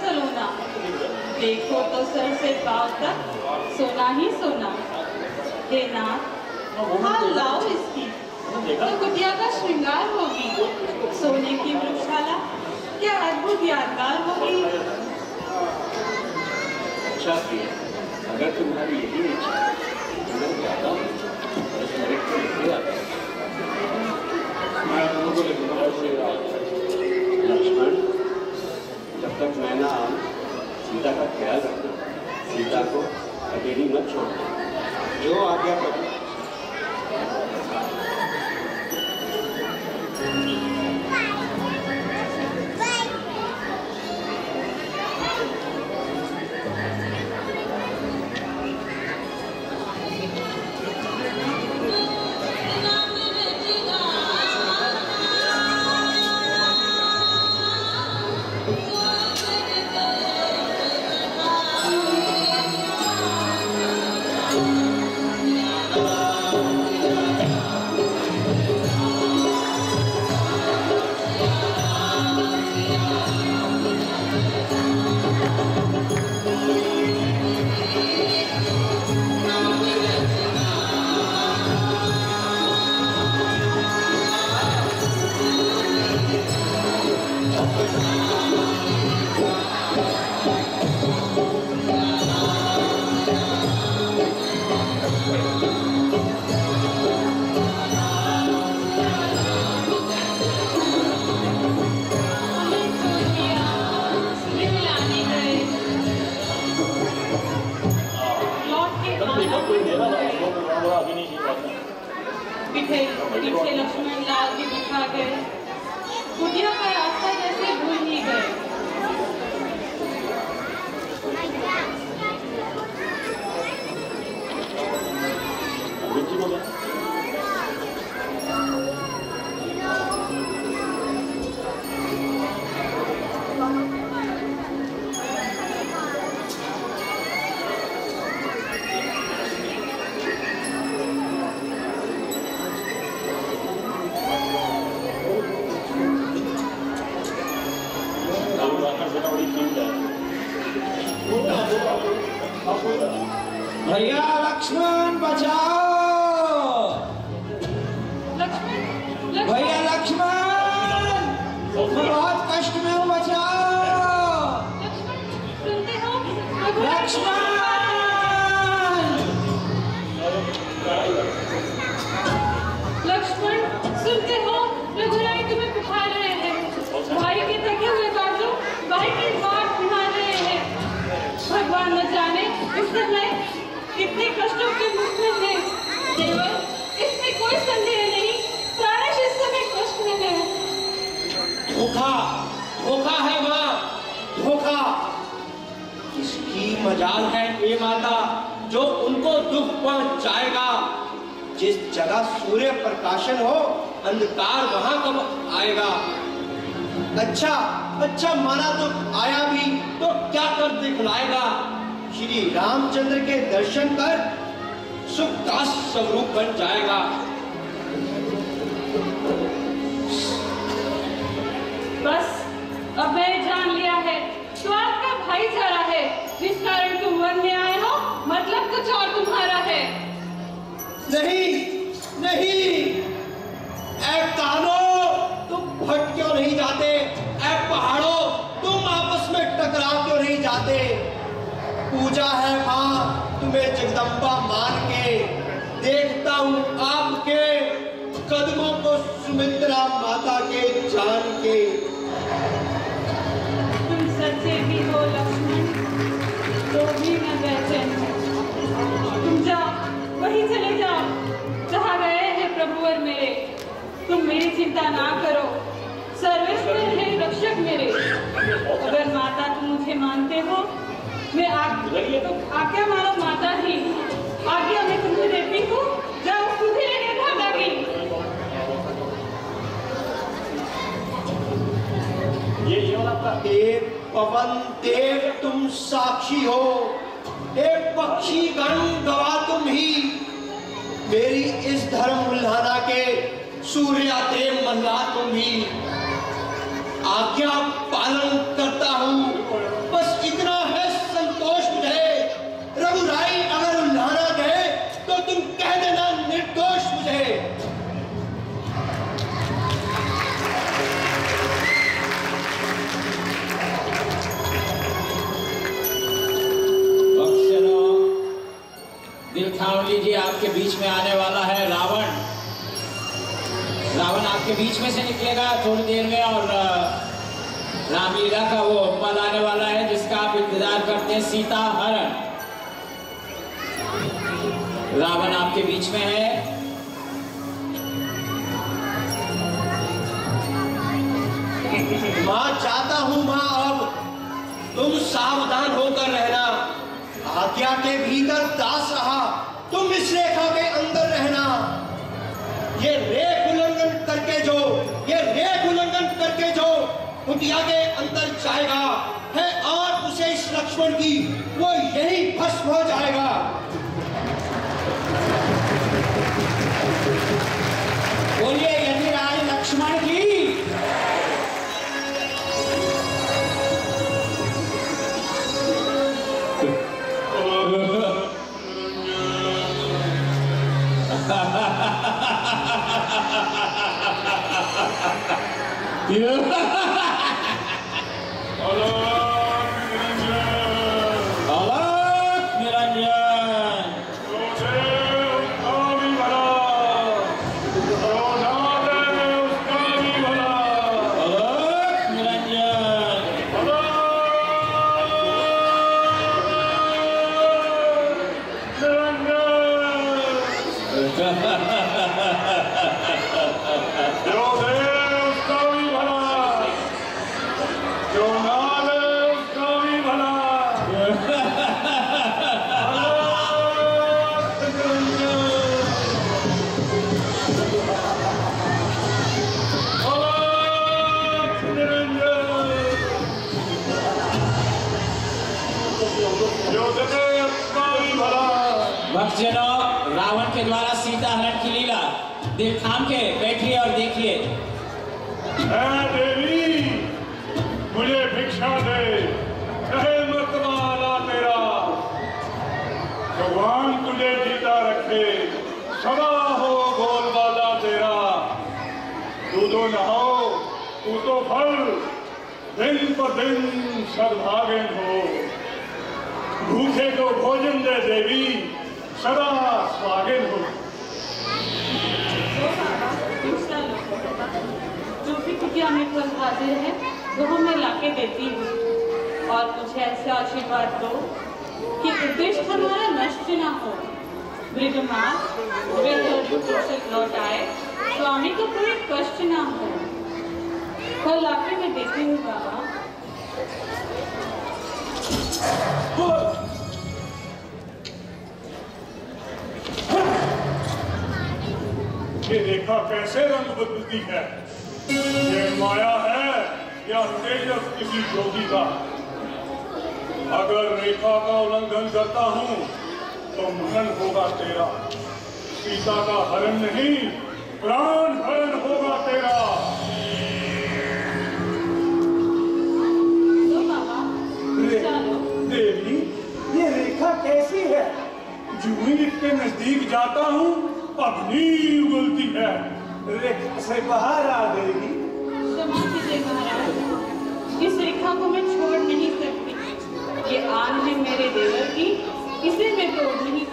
सलोना देखो तो सर से पाव तक सोना ही सोना। हे नाथ हाल लाओ इसकी। तो कुटिया का श्रृंगार होगी। सोने की वृक्षाला क्या अद्भुत यादगार होगी। अच्छा अगर तुम्हारी यही इच्छा है तो मैं जाता हूँ। हूँ मैं राम लक्ष्मण का ख्याल रखना सीता को अकेली मत छोड़ना जो आज्ञा करो भैया लक्ष्मण बचाओ भैया धोखा धोखा है माँ धोखा। किसकी मजाल है ये माता, जो उनको दुख पहुंचाएगा। जिस जगह सूर्य प्रकाशन हो, अंधकार वहाँ कब आएगा? अच्छा अच्छा माना तो आया भी तो क्या कर दिखलाएगा? श्री रामचंद्र के दर्शन कर सुख का स्वरूप बन जाएगा। बस अब मैं जान लिया है तो आपका भाई भाईचारा है। जिस कारण तुम वन में आए हो मतलब कुछ और तुम्हारा है। नहीं नहीं ऐ कानो तुम भट क्यों नहीं जाते ऐ पहाड़ों तुम आपस में टकरा क्यों नहीं जाते? पूजा है माँ, तुम्हें जगदम्बा मान के, देखता हूँ आपके कदमों को सुमित्रा माता के जान के। तुम सच्चे भी हो लक्ष्मण तो भी बेचैन तुम वहीं चले जाओ, जहाँ गए हैं प्रभु और मेरे। तुम मेरी चिंता ना करो, सर्वेश्वर है रक्षक मेरे। अगर माता तुम मुझे मानते हो मैं तो आज्ञा मानो माता ही। आज्ञा मैं देती हूँ जाओ ही की हे पवन, देव तुम साक्षी हो। एक पक्षी गण गवा तुम ही। मेरी इस धर्म उल्लाना के सूर्या देव मल्ला तुम ही। आपके सीता हरण रावण आपके बीच में है। माँ चाहता हूँ माँ, अब तुम सावधान होकर रहना। आज्ञा के भीतर दास रहा, तुम इस रेखा के अंदर रहना। ये रेख उल्लंघन करके जो, ये रेख उल्लंघन करके जो कुटिया के अंदर जाएगा, है और उसे इस लक्ष्मण की भगवान तुझे जीता रखे। सदा हो बोल वाला तेरा। तू तो नहाओ तू तो फल। दिन पर दिन सद्भागन हो। भूखे को भोजन दे देवी, सदा स्वागत हो। जो भी कुटिया में फल हाजिर है, वो मैं लाके देती हूँ। और मुझे ऐसे आशीर्वाद दो कि उद्देश्य हमारा स्वामी को कोई कष्ट ना फल लाके मैं हूँ बाबा। ये रेखा कैसे रंग बदलती है? ये माया है या तेजस किसी जोगी का? अगर रेखा का उल्लंघन करता हूँ तो मरण होगा तेरा। सीता का हरण नहीं प्राण हरण होगा तेरा। लो देवी ये रेखा कैसी है? जूं ही इसके नज़दीक जाता हूँ अग्नि उगलती है। रेखा से बाहर आ कीजिए महाराज इस रेखा को मैं छोड़ नहीं सकती। ये आन है मेरे देवर की इसे मैं तोड़ नहीं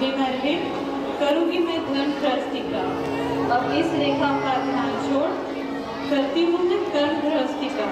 की आन करूँगी मैं धर्म गृहस्थी का। अब इस रेखा का ध्यान छोड़, करती हूँ मैं कर्म गृहस्थी का।